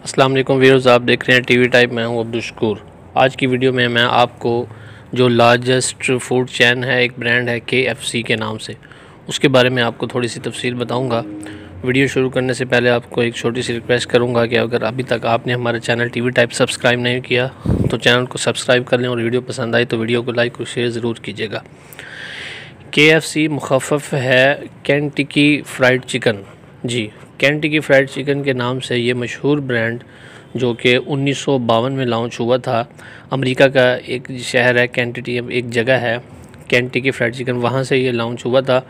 अस्सलाम वालेकुम व्यूअर्स, आप देख रहे हैं टीवी टाइप, मैं हूँ अब्दुल शकूर। आज की वीडियो में मैं आपको जो लार्जेस्ट फ़ूड चैन है, एक ब्रांड है के एफ़ सी के नाम से, उसके बारे में आपको थोड़ी सी तफसील बताऊँगा। वीडियो शुरू करने से पहले आपको एक छोटी सी रिक्वेस्ट करूँगा कि अगर अभी तक आपने हमारा चैनल टीवी टाइप सब्सक्राइब नहीं किया तो चैनल को सब्सक्राइब कर लें और वीडियो पसंद आई तो वीडियो को लाइक और शेयर ज़रूर कीजिएगा। के एफ़ सी मुखफ़ है कैंटिकी फ्राइड चिकन जी कैंटिकी फ्राइड चिकन के नाम से ये मशहूर ब्रांड, जो कि उन्नीस सौ बावन में लॉन्च हुआ था, अमेरिका का एक शहर है कैंटिटी एक जगह है। कैंटिकी फ्राइड चिकन वहाँ से ये लॉन्च हुआ था,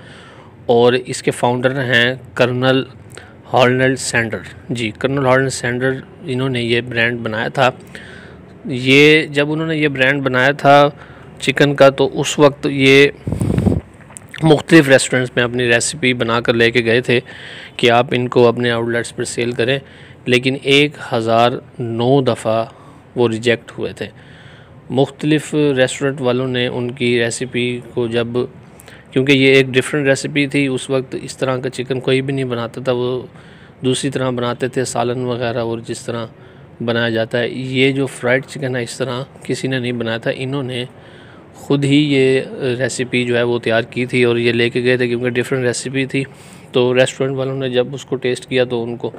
और इसके फाउंडर हैं कर्नल हॉर्नल सैंडर। जी, कर्नल हॉर्नल सैंडर इन्होंने ये ब्रांड बनाया था। ये, जब उन्होंने ये ब्रांड बनाया था चिकन का तो उस वक्त ये मुख्तलिफ़ रेस्टोरेंट्स में अपनी रेसिपी बना कर ले गए थे कि आप इनको अपने आउटलेट्स पर सेल करें, लेकिन एक हज़ार नौ दफ़ा वो रिजेक्ट हुए थे। मुख्तलिफ़ रेस्टोरेंट वालों ने उनकी रेसिपी को जब, क्योंकि ये एक डिफरेंट रेसिपी थी, उस वक्त इस तरह का चिकन कोई भी नहीं बनाता था, वो दूसरी तरह बनाते थे, सालन वगैरह और जिस तरह बनाया जाता है। ये जो फ्राइड चिकन है, इस तरह किसी ने नहीं बनाया था। इन्होंने ख़ुद ही ये रेसिपी जो है वो तैयार की थी और ये लेके गए थे क्योंकि डिफरेंट रेसिपी थी। तो रेस्टोरेंट वालों ने जब उसको टेस्ट किया तो उनको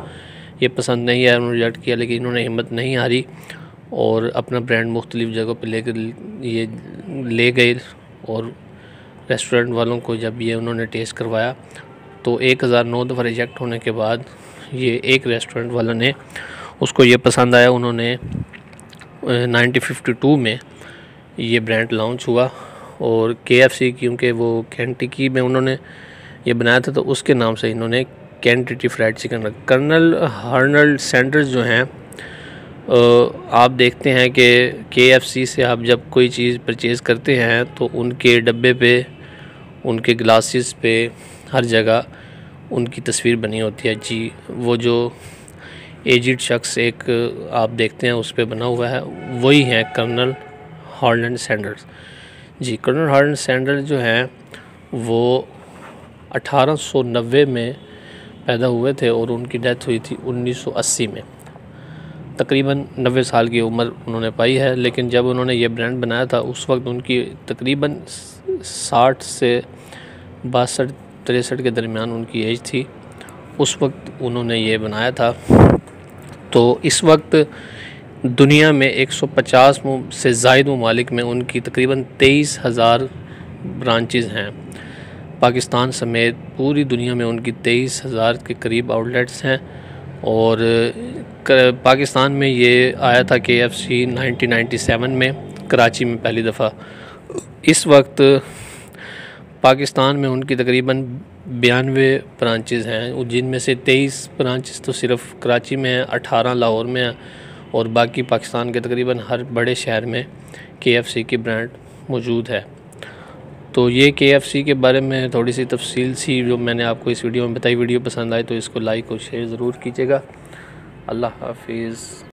ये पसंद नहीं आया, उन्होंने रिजेक्ट किया, लेकिन इन्होंने हिम्मत नहीं हारी और अपना ब्रांड मुख्तलिफ़ जगहों पर लेकर ये ले गए और रेस्टोरेंट वालों को जब ये उन्होंने टेस्ट करवाया तो एक हज़ार नौ दफ़ा रिजेक्ट होने के बाद ये एक रेस्टोरेंट वालों ने उसको ये पसंद आया। उन्होंने नाइनटीन फिफ्टी टू में ये ब्रांड लॉन्च हुआ और के क्योंकि वो कैंटिकी में उन्होंने ये बनाया था तो उसके नाम से इन्होंने कैंटिटी फ्राइड चिकन रखा। कर्नल हर्नल सेंटर्स जो हैं आप देखते हैं कि के से आप जब कोई चीज़ परचेज़ करते हैं तो उनके डब्बे पे, उनके ग्लासेस पे, हर जगह उनकी तस्वीर बनी होती है। जी, वो जो एजिड शख्स एक आप देखते हैं, उस पर बना हुआ है। वही है colonel Harland Sanders ji colonel Harland Sanders जो हैं, वो 1890 में पैदा हुए थे और उनकी डेथ हुई थी 1980 में। तकरीबन 90 साल की उम्र उन्होंने पाई है, लेकिन जब उन्होंने ये ब्रांड बनाया था, उस वक्त उनकी तकरीबन 60 से बासठ, तिरसठ के दरमियान उनकी एज थी। उस वक्त उन्होंने ये बनाया था। तो इस वक्त दुनिया में 150 से जायद ममालिक में उनकी तकरीबन तेईस हज़ार ब्रांचेज़ हैं। पाकिस्तान समेत पूरी दुनिया में उनकी तेईस हज़ार के करीब आउटलेट्स हैं और पाकिस्तान में ये आया था के एफ़ सी नाइनटीन में, कराची में पहली दफ़ा। इस वक्त पाकिस्तान में उनकी तकरीबन बयानवे ब्रांचेज़ हैं। जिनमें से तेईस ब्रांचेस तो सिर्फ़ कराची में हैं, अठारह लाहौर में हैं। और बाकी पाकिस्तान के तकरीबन हर बड़े शहर में के की ब्रांड मौजूद है। तो ये के के बारे में थोड़ी सी तफसील सी जो मैंने आपको इस वीडियो में बताई। वीडियो पसंद आए तो इसको लाइक और शेयर ज़रूर कीजिएगा। अल्लाह हाफिज़।